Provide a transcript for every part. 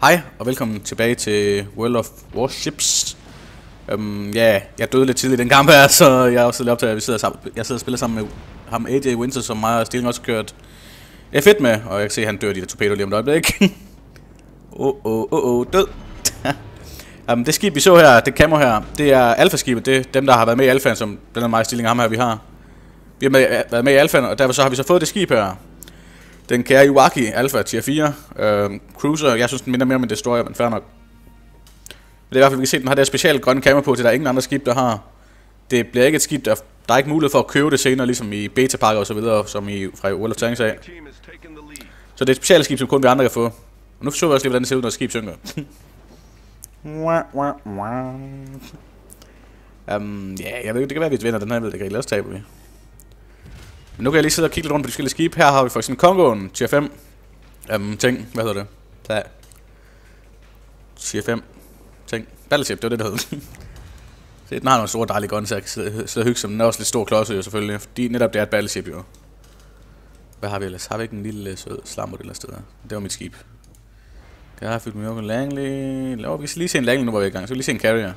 Hej, og velkommen tilbage til World of Warships. Um, ja, jeg døde lidt tidligt i den kamp her, så jeg er også lidt optaget, at vi sidder sammen, jeg sidder og spiller sammen med ham AJ Winter, som mig og Stilling også kørt F1 med, og jeg kan se, at han dør de der torpedo lige om et øjeblik. Åh, åh, åh, åh, død. um, det skib, vi så her, det kammer her, det er alfa-skibet, det er dem, der har været med i alfaen, som den andet mig Stilling og ham her, vi har. Vi har med, været med i alfaen, og derfor så har vi så fået det skib her. Den kære Iwaki Alpha Tier 4 øh, Cruiser, jeg synes den minder mere om en Destroyer, men fair nok. Men det er i hvert fald, vi kan se, den har det specielle grønne kamera på, til der er ingen andre skib, der har. Det bliver ikke et skib, der, der er ikke mulighed for at købe det senere, ligesom i beta-pakker og så videre, som i fra World of Tanks af. Så det er et specielt skib, som kun vi andre kan få. Og nu forsøger vi også lige, hvordan det ser ud, når skib synker. um, ja, jeg ved, det kan være, at vi vinder den her, ved det kan ellers taber vi. Men nu kan jeg lige sidde og kigge lidt rundt på de forskellige skibe. Her har vi for eksempel Kongoen, tier 5 um, øhm, ting. Hvad hedder det? Der. Tier 5 ting. Battleship, det var det, der hed. Se, den har nogle store dejlige guns, jeg kan sidde, og hygge som. Den er også lidt stor klodse jo selvfølgelig, fordi netop det er et battleship jo. Hvad har vi ellers? Har vi ikke en lille øh, sød slammer eller sted? Det var mit skib. Det har jeg fyldt med Jørgen Langley. Lå, vi skal lige se en Langley nu, hvor vi er i gang. Så vi lige se en carrier.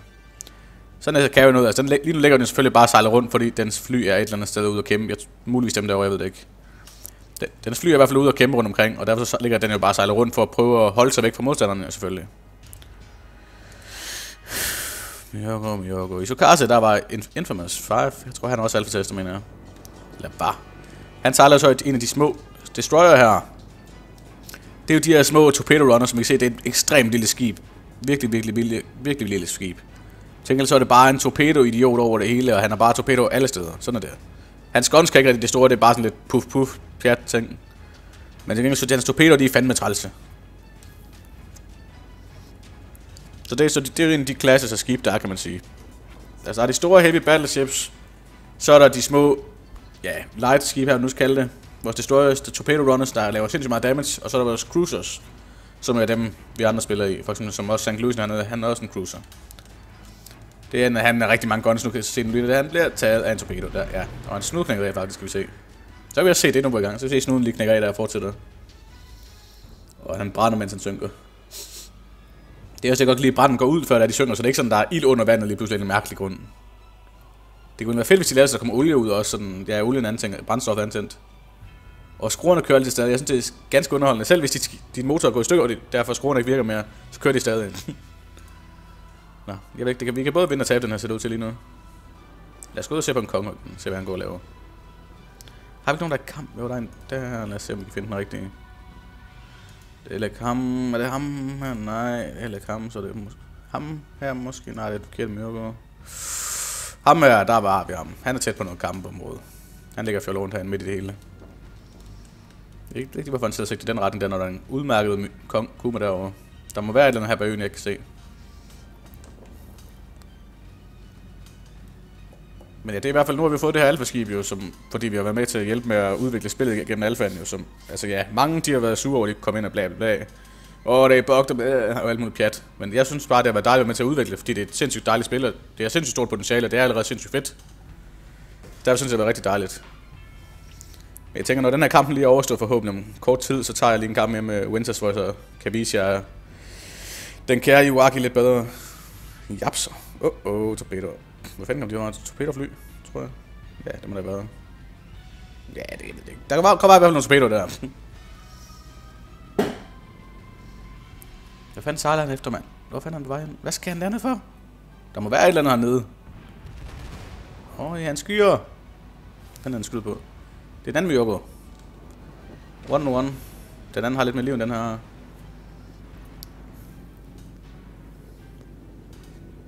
Sådan er carrier ud. Altså, den, lige nu ligger den selvfølgelig bare sejler rundt, fordi dens fly er et eller andet sted ude at kæmpe. Jeg, muligvis dem derovre, jeg ved det ikke. Den, dens fly er i hvert fald ude at kæmpe rundt omkring, og derfor så ligger den jo bare sejler rundt for at prøve at holde sig væk fra modstanderne, selvfølgelig. Miyoko, Miyoko. I Sukase, der var Infamous 5. Jeg tror, han er også alfa tester, mener jeg. Eller bare. Han sejler så en af de små destroyer her. Det er jo de her små torpedo runners, som I kan se, det er et ekstremt lille skib. Virkelig, virkelig, virkelig, virkelig lille skib. Tænk så er det bare en torpedo-idiot over det hele, og han har bare torpedo alle steder. Sådan er det. Hans guns kan ikke rigtig det store, det er bare sådan lidt puff puff pjat ting. Men det gengæld så hans torpedo, de er fandme trælse. Så det er, så det, det er en af de klasser af skib, der er, kan man sige. Altså der er de store heavy battleships, så er der de små, ja, light skib her, nu skal kalde det. Vores destroyers, de torpedo runners, der laver sindssygt meget damage, og så er der vores cruisers, som er dem, vi andre spiller i. For eksempel som også St. Louis, han er, han er også en cruiser. Det er en, han har rigtig mange guns, nu kan se den lytte, han bliver taget af en torpedo der, ja. Og en snud knækker af faktisk, skal vi se. Så kan vi også se det nu på gang, så vi se snuden lige knækker af der og fortsætter. Og han brænder, mens han synker. Det er også, jeg godt lide, at branden går ud, før de synker, så det er ikke sådan, der er ild under vandet lige pludselig en mærkelig grund. Det kunne være fedt, hvis de lavede, så der kommer olie ud også, sådan, ja, olien antændt, brændstof antændt. Og skruerne kører altid stadig. Jeg synes, det er ganske underholdende. Selv hvis dit, din motor går i stykker, og det, derfor skruerne ikke virker mere, så kører de stadig. Nå, jeg ved ikke, det kan, vi kan både vinde og tabe den her, ser det ud til lige nu. Lad os gå ud og se på en konge, se hvad han går og laver. Har vi ikke nogen, der er kamp? Jo, der er en der. Lad os se, om vi kan finde den rigtige. Det er ham. Er det ham her? Nej, det er ham, så det er måske... Ham her måske? Nej, det er et forkert mørke. Ham her, der var vi ham. Han er tæt på noget kampområde. Han ligger fjollet rundt herinde midt i det hele. Det er ikke rigtigt, hvorfor han sidder sig i den retning, der når der er en udmærket kong kuma derovre. Der må være et eller andet her på øen, jeg kan se. Men ja, det er i hvert fald, nu har vi fået det her alfa-skib jo, som, fordi vi har været med til at hjælpe med at udvikle spillet gennem alfaen jo, som, altså ja, mange de har været sure over, at de kom ind og bla bla bla. Og det er bugt og alt muligt pjat. Men jeg synes bare, det har været dejligt at være med til at udvikle, fordi det er et sindssygt dejligt spil, det er sindssygt stort potentiale, og det er allerede sindssygt fedt. Derfor synes jeg, det er rigtig dejligt. Men jeg tænker, når den her kamp lige er overstået forhåbentlig om kort tid, så tager jeg lige en kamp med med Winters, hvor jeg så kan vise jer den kære Iwaki lidt bedre. Japser. Åh, oh, oh, torpedo. Hvad fanden kom de var? Et torpedofly, tror jeg. Ja, det må det have været. Ja, det, det, det. Der kommer bare i hvert fald nogle torpedo der. Hvad fanden sejler han efter, mand? Hvor fanden er han på vej hen? Hvad skal han lande for? Der må være et eller andet hernede. Åh, oh, ja, han skyer. Hvad fanden er han skyder på? Det er den anden, vi er oppe One on one. Den anden har lidt mere liv end den her.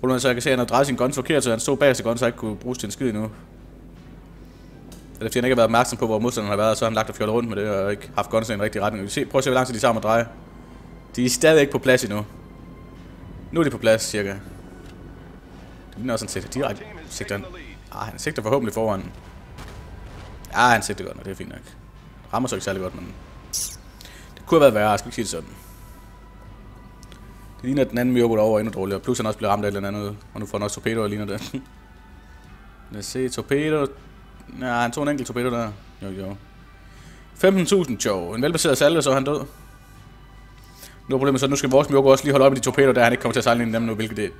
Problemet er så, jeg kan se, at han har drejet sin gun forkert, så han stod bag sin gun, så ikke kunne bruges til en skid endnu. Eller fordi han ikke har været opmærksom på, hvor modstanderen har været, så har han lagt og fjollet rundt med det, og ikke haft guns i en rigtig retning. Vi se, prøv at se, hvor lang tid de sammen at dreje. De er stadig ikke på plads endnu. Nu er de på plads, cirka. Det ligner også, han sigter direkte. Sigter han. Ah, han sigter forhåbentlig foran. Ja, han sigter godt, og det er fint nok. Rammer så ikke særlig godt, men... Det kunne have været værre, jeg skal ikke sige det sådan. Det ligner, at den anden Mjørbo over endnu dårligere. Plus han også bliver ramt af et eller andet. Og nu får han også torpedo, og ligner det. Lad os se, torpedo. Ja, han tog en enkelt torpedo der. Jo, jo. 15.000 jo. En velbaseret salve, så er han død. Nu er problemet så, at nu skal vores Mjoko også lige holde op med de torpedoer, der han ikke kommer til at sejle ind i dem nu, hvilket det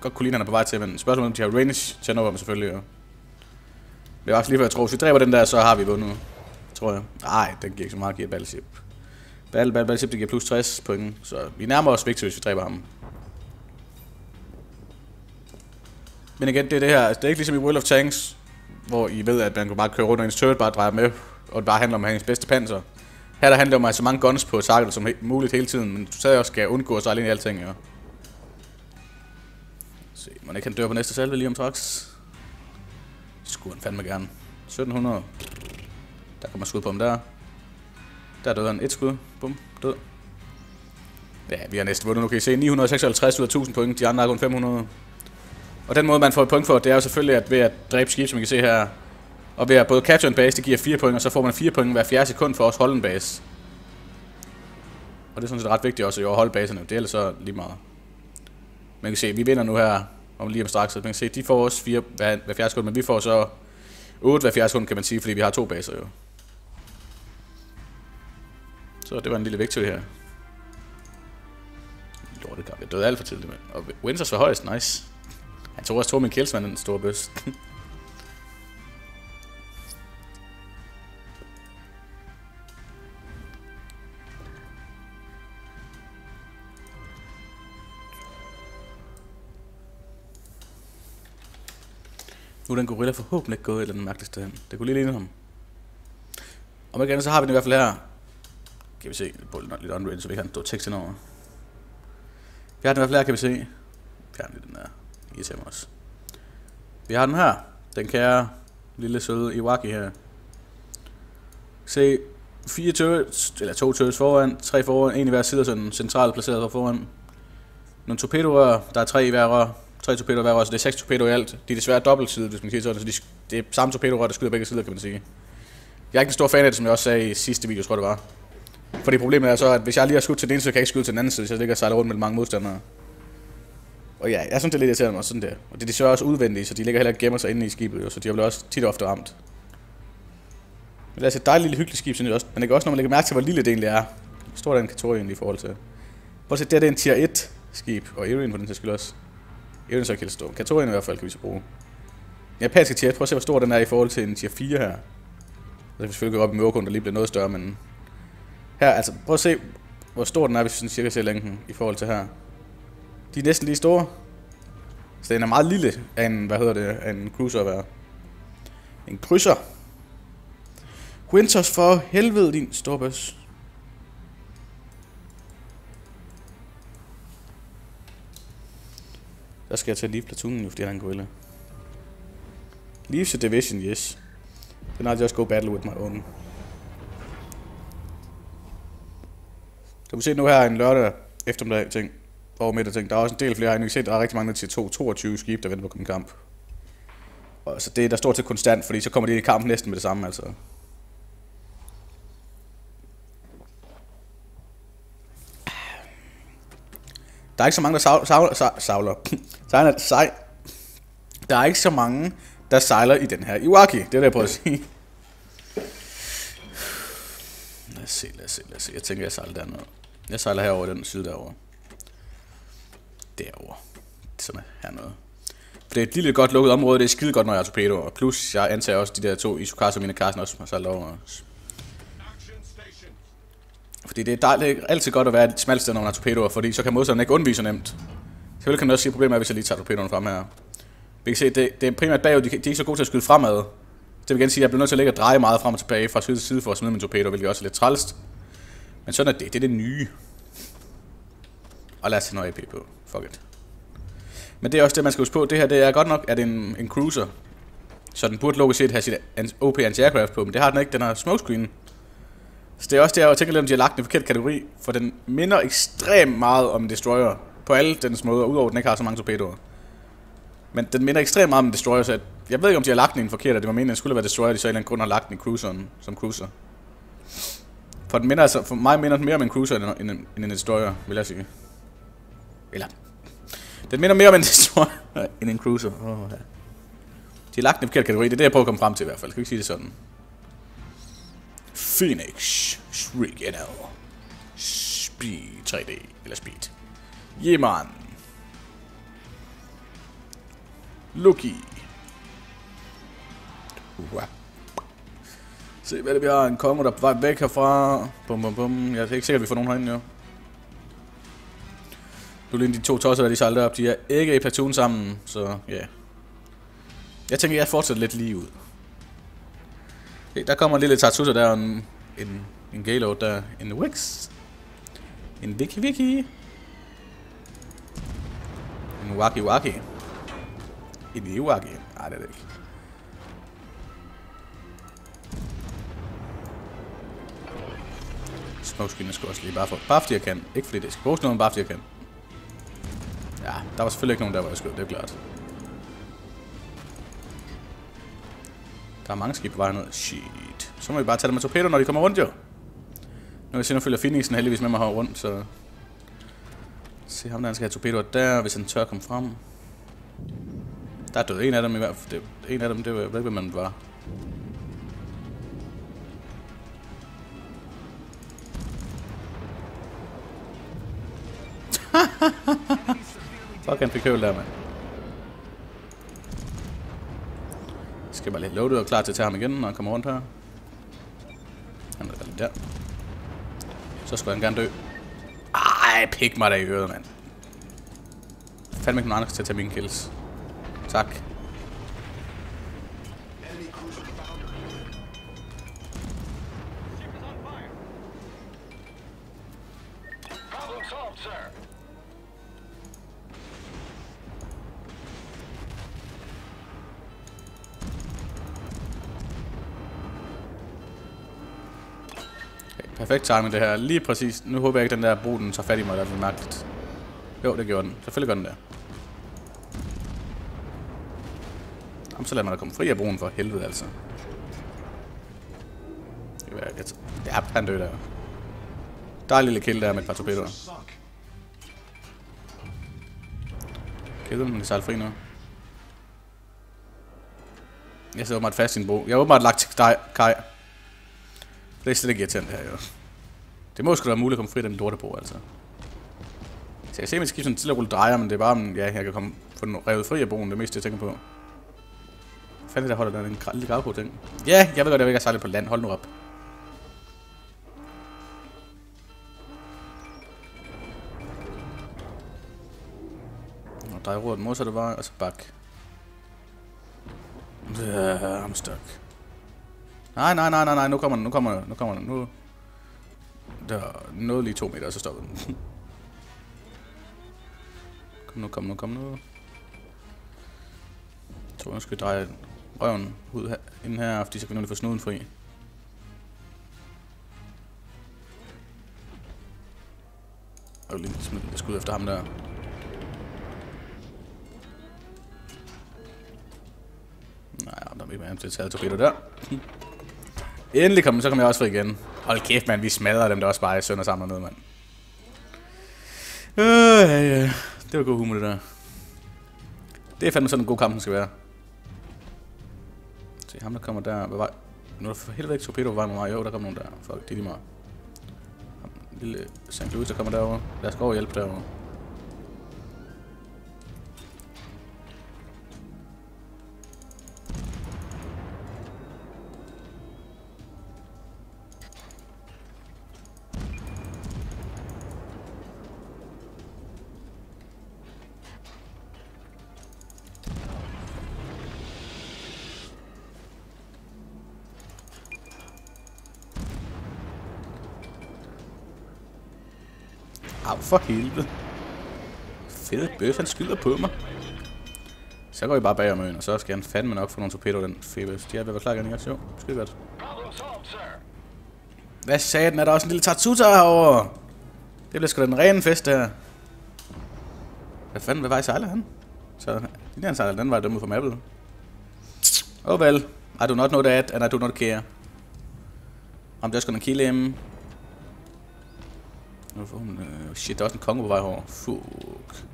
godt kunne lide, han er på vej til, men spørgsmålet om de har range til at nå dem selvfølgelig, jo. Det er også lige før jeg tror, hvis vi dræber den der, så har vi vundet, tror jeg. Nej, den giver ikke så meget, giver battleship. Battle, battle, battle, det giver plus 60 point, så vi nærmer os Victor, hvis vi dræber ham. Men igen, det er det her, altså, det er ikke ligesom i World of Tanks, hvor I ved, at man kan bare køre rundt, og ens turret bare drejer med, og det bare handler om at have ens bedste panser. Her der handler det om at have så mange guns på target som muligt hele tiden, men du stadig også skal undgå at sejle ind i alting, ja. Se, man ikke kan dør på næste salve lige om straks. Det skulle han fandme gerne. 1700. Der kommer skud på ham der. Der døde han. Et skud. Bum. Død. Ja, vi har næsten vundet. Nu kan I se 956 ud af 1000 point. De andre har kun 500. Og den måde, man får et point for, det er jo selvfølgelig at ved at dræbe skib, som I kan se her. Og ved at både capture en base, det giver 4 point, og så får man 4 point hver 4 sekund for at holde en base. Og det er sådan set ret vigtigt også at holde baserne. Det er ellers så lige meget. Man kan se, vi vinder nu her om lige om straks. Man kan se, de får også 4 hver, hver sekund, men vi får så 8 hver 4 sekund, kan man sige, fordi vi har to baser jo. Så det var en lille victory her. Lortekamp. Jeg døde alt for tidligt, med. Og Winters var højst, nice. Han tog også to min kills, med den store bøs. Nu er den gorilla forhåbentlig ikke gået et eller andet mærkeligt sted hen. Det kunne lige ligne ham. Om ikke andet, så har vi den i hvert fald her. Kan vi se, på lidt unreal, så vi kan stå tekst indover. Vi har den i hvert fald her, kan vi se. Fjern lige den der. ISM også. Vi har den her. Den kære lille søde Iwaki her. Se, fire turrets, eller to turrets foran, tre foran, en i hver side, sådan centralt placeret foran. Nogle torpedorør, der er tre i hver rør, tre torpedoer hver rør, så det er seks torpedoer i alt. De er desværre dobbeltsidet, hvis man siger sådan, så de, det er samme torpedorør, der skyder begge sider, kan man sige. Jeg er ikke en stor fan af det, som jeg også sagde i sidste video, tror jeg det var. Fordi problemet er så, at hvis jeg lige har skudt til den ene side, kan jeg ikke skyde til den anden side, så jeg ligger og sejler rundt med mange modstandere. Og ja, jeg synes, det er lidt irriterende mig sådan der. Og det er de så også udvendige, så de ligger heller ikke gemmer sig inde i skibet, jo, så de bliver også tit og ofte ramt. Men det er altså et dejligt lille hyggeligt skib, synes jeg også. Men det kan også, når man lægger mærke til, hvor lille det egentlig er. Hvor stor er den Katori egentlig i forhold til. Prøv at se, der det er en tier 1 skib, og Erin på den til skyld også. Erin så kan stå. Katorien i hvert fald kan vi så bruge. Den japanske tier 1, prøv at se, hvor stor den er i forhold til en tier 4 her. Så kan vi selvfølgelig gå op i Mørkund, der lige bliver noget større, men... Her, altså, prøv at se, hvor stor den er, hvis vi sådan cirka ser længden i forhold til her. De er næsten lige store. Så den er meget lille af en, hvad hedder det, af en cruiser at være. En krydser. Winters for helvede, din storbøs. Der skal jeg tage lige platoonen, fordi han er en gorilla. Leave the division, yes. Then I'll just go battle with my own. Så må se nu her en lørdag eftermiddag ting over middag ting. Der er også en del flere, jeg har set, der er rigtig mange til 2, 22 skib, der venter på at komme i kamp. Og så det der står til konstant, fordi så kommer de i kamp næsten med det samme, altså. Der er ikke så mange, der savler, savler, savler, savler, sej. Der er ikke så mange, der sejler i den her Iwaki. Det er det, jeg prøver at sige. Lad os se, lad os se, lad os se. Jeg tænker, jeg sejler dernede. Jeg sejler herover den side derovre derovre. Som er hernede. For det er et lille godt lukket område, det er skide godt, når jeg er torpedo. Og plus, jeg antager også de der to Isukasa og Carsten også har sejlet over os. Fordi det er, dejligt, det er altid godt at være et smalt sted, når man har torpedoer, fordi så kan modstanderen ikke undvige så nemt. Selvfølgelig kan man også sige, at problemet er, hvis jeg lige tager torpedoerne frem her. Vi kan se, det, det er primært bagud, de, de er ikke så gode til at skyde fremad. Det vil igen sige, at jeg bliver nødt til at ligge og dreje meget frem og tilbage fra side til side for at smide min torpedo, hvilket også er lidt trælst. Men sådan er det, det er det nye. Og lad os tage noget AP på. Fuck it. Men det er også det, man skal huske på. Det her, det er godt nok, at en, en cruiser, så den burde logisk set have sit OP anti-aircraft på, men det har den ikke. Den har smokescreen. Så det er også det, jeg tænker lidt, om de har lagt den i forkert kategori, for den minder ekstremt meget om en destroyer på alle dens måder, udover at den ikke har så mange torpedoer. Men den minder ekstremt meget om en destroyer, så jeg ved ikke, om de har lagt den i en forkert, det var meningen, at den skulle være destroyer, de så en eller anden grund har lagt den i cruiseren, som cruiser. For, den minder altså, for mig minder den mere om en cruiser end en, end en destroyer, vil jeg sige. Eller... Den minder mere om en destroyer end en cruiser. Oh, ja. De har lagt en forkert kategori. Det er det, jeg prøver at komme frem til i hvert fald. Kan ikke sige det sådan? Phoenix. Shriek NL. Speed. 3D. Eller speed. Yeman. Lucky. Wow. Se hvad det vi har. En konge, der er på vej væk herfra. Bum, bum, bum. Jeg er ikke sikker, at vi får nogen herinde, jo. Du lige de to tosser, der de sejler op. De er ikke i platoon sammen, så ja. Yeah. Jeg tænker, jeg fortsætter lidt lige ud. Okay, der kommer en lille Tartusa der, en, en, en Gaylord der, en Wix. En Wiki Wiki. En Waki Waki. En Iwaki. Nej, det er det ikke. Smokescreen skal også lige bare for, bare fordi jeg kan. Ikke fordi det skal bruges noget, men bare fordi jeg kan. Ja, der var selvfølgelig ikke nogen der, hvor jeg skød, det er klart. Der er mange skib på vej ned. Shit. Så må vi bare tage dem med torpedo, når de kommer rundt, jo. Nu kan jeg se, nu følger Phoenixen heldigvis med mig her rundt, så... Se ham der, han skal have torpedoer der, hvis han tør komme frem. Der er død en af dem i hvert fald. En af dem, det var, hvem man var. Fuck, han fik høvl der, mand. Skal bare lidt loaded og klar til at tage ham igen, når han kommer rundt her. Han er lige der. Så skulle han gerne dø. Ej, pik mig der i øret, mand. Fandme ikke nogen andre til at tage mine kills. Tak. Perfekt timing det her. Lige præcis. Nu håber jeg ikke, den der brug, den tager fat i mig, Det er mærkeligt. Jo, det gjorde den. Selvfølgelig gør den der. Jamen, så lad mig da komme fri af broen for helvede, altså. Det kan være, jeg Ja, han døde der. Der er en lille kill der med et par torpedoer. Sunk. Kan jeg vide, den kan fri nu? Jeg sidder åbenbart fast i en bro. Jeg har åbenbart lagt til dig, Kai. Det er slet ikke irriterende det her, jo. Det må sgu da være muligt at komme fri af den lortebro, altså. Så jeg ser mit skib sådan til at rulle drejer, men det er bare, om ja, jeg kan komme, få den revet fri af broen, det er mest, jeg tænker på. Hvad fanden det, der holder der en lille grav på ting? Ja, jeg ved godt, jeg vil ikke have sejlet på land. Hold nu op. Og drej roret den modsatte vej, og så bak. Ja, I'm stuck. Nej, nej, nej, nej, nej, nu kommer den, nu kommer den, nu kommer den, nu... Der nåede lige to meter, og så stoppede den. kom nu, kom nu, kom nu. Jeg tror, jeg skal dreje røven ud her, inden her, fordi så kan vi nemlig få snuden fri. Jeg vil lige smide et skud efter ham der. Nej, der er ikke mere til at tage torpedo der. Endelig kom så kom jeg også fri igen. Hold kæft, mand, vi smadrer dem der også bare i sønder sammen og mand. Øh, ja, ja. Det var god humor, det der. Det er fandme sådan en god kamp, den skal være. Se, ham der kommer der. Hvad var... Nu er der for helvede ikke torpedo på vej med mig. Jo, der kommer nogen der. Fuck, det er lige meget. Ham, Lille St. Louis, der kommer derovre. Lad os gå og hjælpe derovre. Au, for helvede. Fede bøf, han skyder på mig. Så går vi bare bag om øen, og så skal han fandme nok få nogle torpedoer, den febøs. De er ved at være klar igen, ikke? Jo, skide godt. Hvad sagde den? Er der også en lille Tatsuta herovre? Det bliver sgu da den rene fest, det her. Hvad fanden, hvad vej sejler han? Så, lige han sejler den vej dømme ud fra mappet. Oh well, I do not know that, and I do not care. I'm just gonna kill him. Nu får hun... Uh, shit, der er også en konge på vej over. Fuck.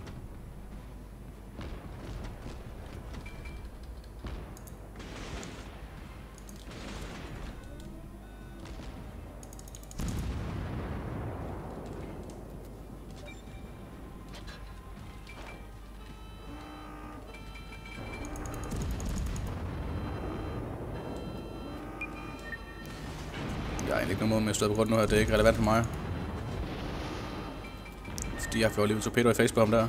Jeg har egentlig ikke nogen måde med at stå på grund nu, her. det er ikke relevant for mig. Fordi jeg får lige en torpedo i facebomb der.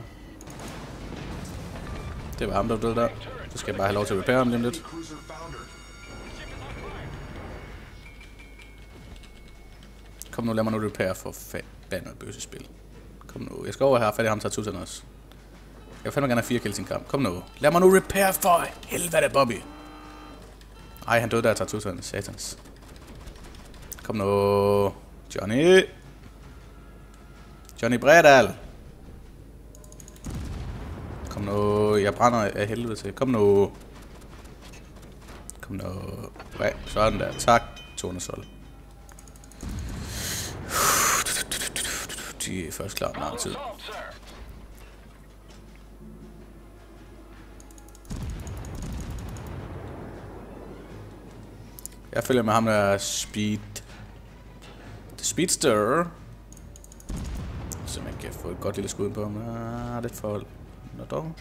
Det var ham, der døde der. Så skal jeg bare have lov til at repaire ham lige om lidt. Kom nu, lad mig nu repair for forbandet bøssespil. Kom nu, jeg skal over her og have fat i ham Tartusen også. Jeg vil fandme gerne have fire kills i en kamp. Kom nu. Lad mig nu repair for helvede, Bobby. Ej, han døde der, Tartusen. Satans. Kom nu. Johnny. Johnny Bredal. Kom nu. Jeg brænder af helvede til. Kom nu. Kom nu. Ja, sådan der. Tak, Tornesol. De er først klar om lang tid. Jeg følger med ham der Speed. The Speedster. Så man kan få et godt lille skud på ham. Ah, det er for... Nå dog.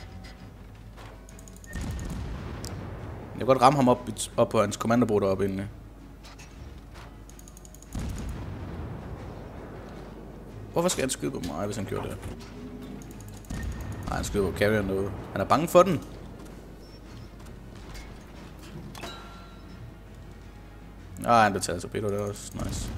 Jeg kan godt ramme ham op, op på hans kommandobord deroppe inden. Hvorfor skal han skyde på mig, hvis han gjorde det? Nej, han skyder på carrieren derude. Han er bange for den. Ah, han blev taget torpedo, det er også nice.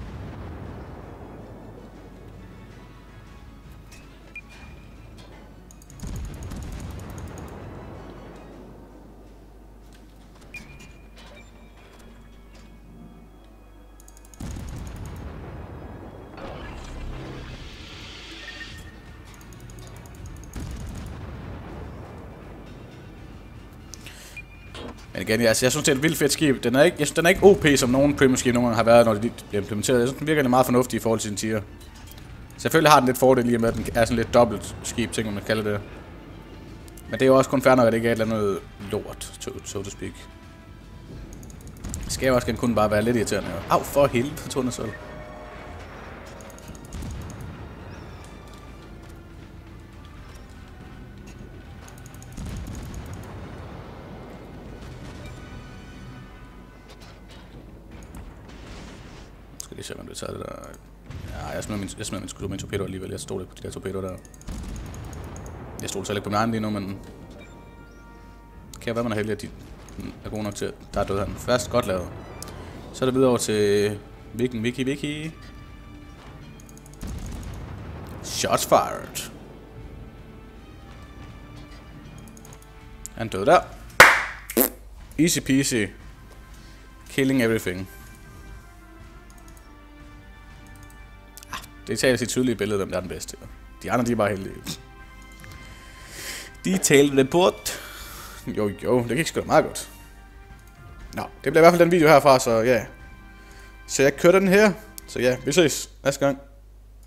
Men igen, altså, jeg synes, det er et vildt fedt skib. Den er ikke, jeg synes, den er ikke OP, som nogen premium skib nogle gange har været, når de bliver implementeret. Jeg synes, den virker meget fornuftig i forhold til sin tier. Selvfølgelig har den lidt fordel i med, at den er sådan lidt dobbelt skib, ting man kalder det. Men det er jo også kun fair nok, at det ikke er et eller andet lort, so, so to speak. Det skal jo også gerne kun bare være lidt irriterende. Au, for helvede, Tornesol. Så det tager det der... Ja, jeg smed min, jeg smed min, min torpedo alligevel. Jeg stod ikke på de der torpedoer der. Jeg stod selv ikke på min egen lige nu, men... Kan jeg være, man er heldig, at de hmm, er gode nok til... Der er død han. Først godt lavet. Så er det videre over til... Viking, Vicky, Vicky. Shots fired. Han døde der. Easy peasy. Killing everything. Det taler sit tydelige billede, hvem der er den bedste. De andre, de er bare heldige. Detailed report. Jo, jo, det gik sgu da meget godt. Nå, det bliver i hvert fald den video herfra, så ja. Så jeg kører den her. Så ja, vi ses næste gang.